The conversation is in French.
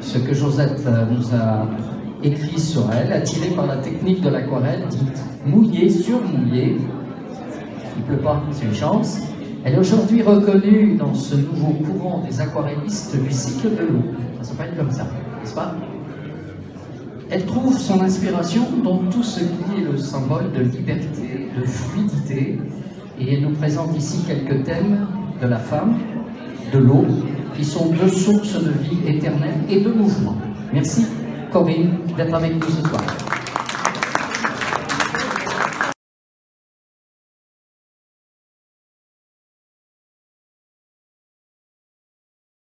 ce que Josette euh, nous a écrit sur elle, attirée par la technique de l'aquarelle dite mouillée sur mouillée. Il ne pleut pas, c'est une chance. Elle est aujourd'hui reconnue dans ce nouveau courant des aquarellistes du cycle de l'eau. Ça s'appelle comme ça, n'est-ce pas? Elle trouve son inspiration dans tout ce qui est le symbole de liberté, de fluidité, et elle nous présente ici quelques thèmes de la femme, de l'eau, qui sont deux sources de vie éternelle et de mouvement. Merci Corinne d'être avec nous ce soir.